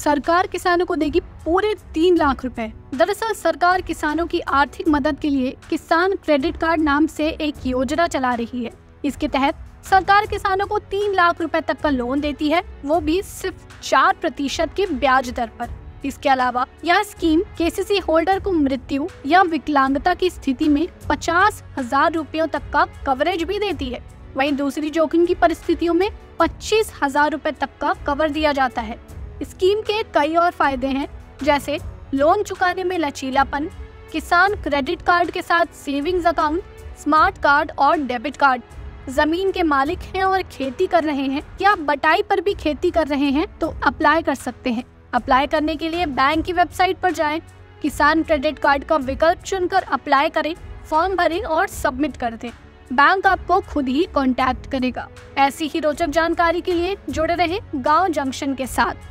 सरकार किसानों को देगी पूरे तीन लाख रुपए। दरअसल सरकार किसानों की आर्थिक मदद के लिए किसान क्रेडिट कार्ड नाम से एक योजना चला रही है। इसके तहत सरकार किसानों को तीन लाख रुपए तक का लोन देती है, वो भी सिर्फ़ चार प्रतिशत के ब्याज दर पर। इसके अलावा यह स्कीम केसीसी होल्डर को मृत्यु या विकलांगता की स्थिति में पचास हज़ार रूपयों तक का कवरेज भी देती है। वहीं दूसरी जोखिम की परिस्थितियों में पच्चीस हज़ार रूपए तक का कवर दिया जाता है। स्कीम के कई और फ़ायदे हैं जैसे लोन चुकाने में लचीलापन किसान क्रेडिट कार्ड के साथ सेविंग्स अकाउंट स्मार्ट कार्ड और डेबिट कार्ड ज़मीन के मालिक हैं और खेती कर रहे हैं या बटाई पर भी खेती कर रहे हैं तो अप्लाई कर सकते हैं। अप्लाई करने के लिए बैंक की वेबसाइट पर जाएँ, किसान क्रेडिट कार्ड का विकल्प चुनकर अप्लाई करें फॉर्म भरें और सबमिट कर दें। बैंक आपको खुद ही कांटेक्ट करेगा। ऐसी ही रोचक जानकारी के लिए जुड़े रहे गाँव जंक्शन के साथ।